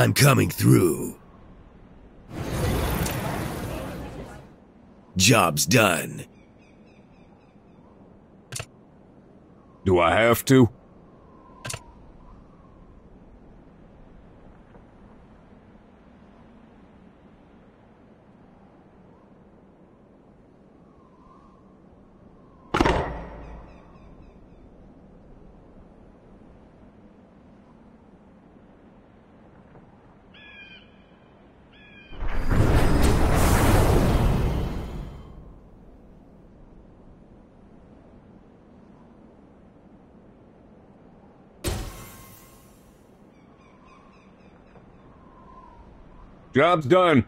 I'm coming through. Job's done. Do I have to? Job's done.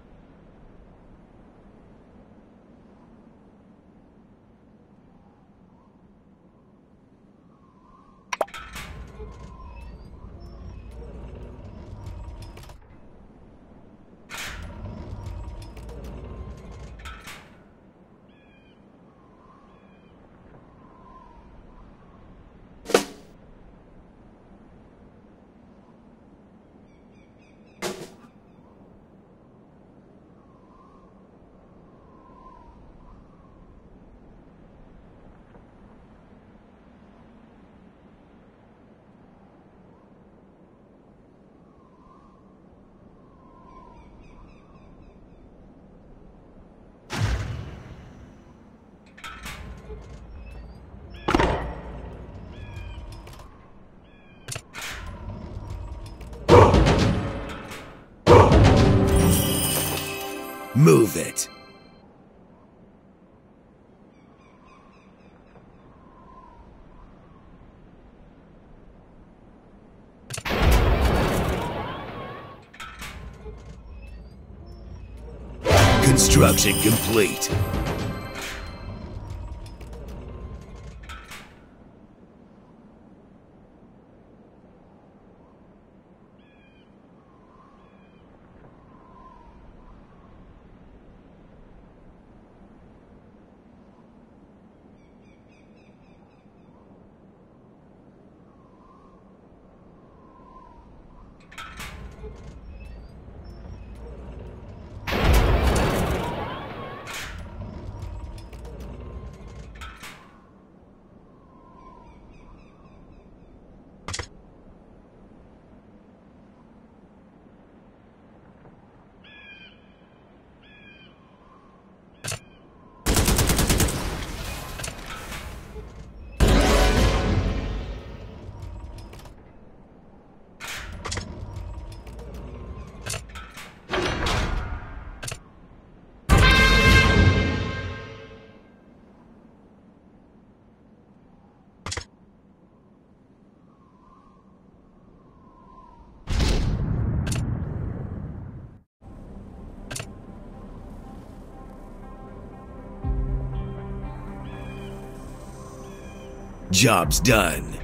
Move it. Construction complete. Job's done.